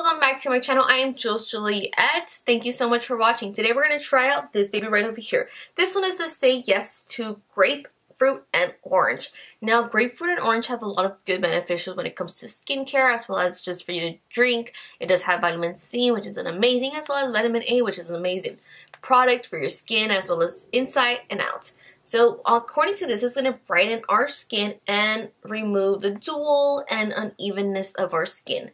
welcome back to my channel. I am Jewels Julliet. Thank you so much for watching. Today we're going to try out this baby right over here. This one is the Say Yes to Grapefruit and Orange. Now grapefruit and orange have a lot of good beneficials when it comes to skincare as well as just for you to drink. It does have vitamin C which is an amazing as well as vitamin A which is an amazing product for your skin as well as inside and out. So according to this, it's going to brighten our skin and remove the dull and unevenness of our skin.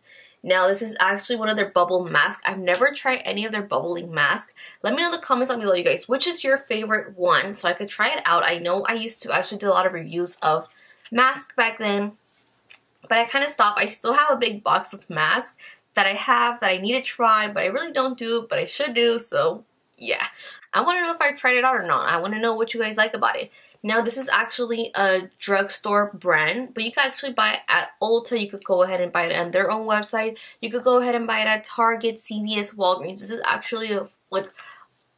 Now, this is actually one of their bubble masks. I've never tried any of their bubbling masks. Let me know in the comments down below, you guys, which is your favorite one so I could try it out. I know I used to actually do a lot of reviews of masks back then, but I kind of stopped. I still have a big box of masks that I have that I need to try, but I really don't do, but I should do, so yeah. I want to know if I tried it out or not. I want to know what you guys like about it. Now this is actually a drugstore brand, but you can actually buy it at Ulta. You could go ahead and buy it on their own website. You could go ahead and buy it at Target, CVS, Walgreens. This is actually a, like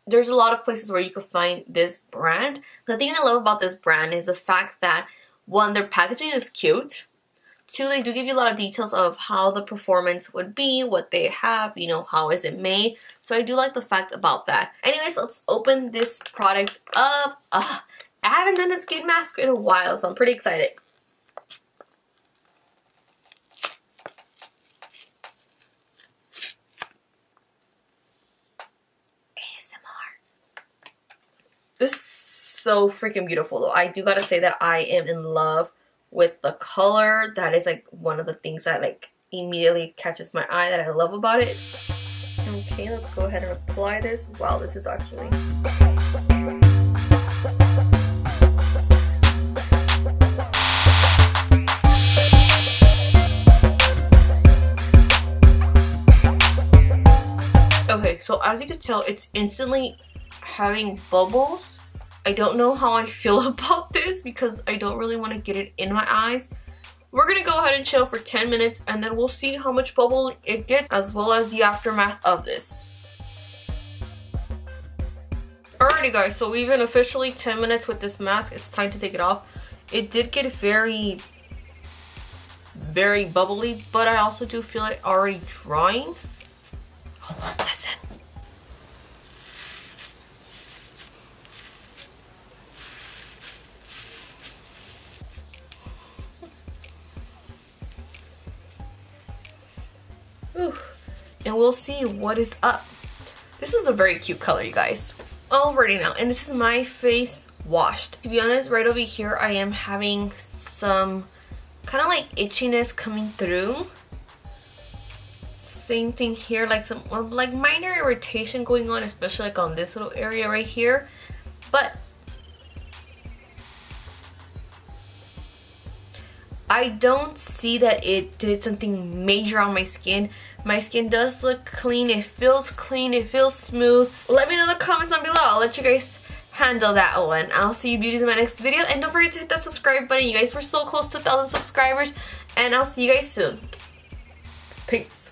there's a lot of places where you could find this brand. The thing I love about this brand is the fact that one, their packaging is cute. Two, they do give you a lot of details of how the performance would be, what they have, you know, how is it made. So I do like the fact about that. Anyways, let's open this product up. Uh, I haven't done a skin mask in a while, so I'm pretty excited. ASMR. This is so freaking beautiful though. I do gotta say that I am in love with the color. That is like one of the things that like immediately catches my eye that I love about it. Okay, let's go ahead and apply this. Wow, this is actually... Okay, so as you can tell, it's instantly having bubbles. I don't know how I feel about this because I don't really want to get it in my eyes. We're gonna go ahead and chill for 10 minutes and then we'll see how much bubble it gets as well as the aftermath of this. Alrighty guys, so we've been officially 10 minutes with this mask. It's time to take it off. It did get very, very bubbly, but I also do feel it already drying. Ooh. And we'll see what is up. This is a very cute color, you guys. Already now, and this is my face washed. To be honest, right over here, I am having some kind of like itchiness coming through same thing here like some like minor irritation going on especially like on this little area right here but I don't see that it did something major on my skin. My skin does look clean. It feels clean. It feels smooth. Let me know in the comments down below. I'll let you guys handle that one. I'll see you beauties in my next video. And don't forget to hit that subscribe button. You guys were so close to 1,000 subscribers. And I'll see you guys soon. Peace.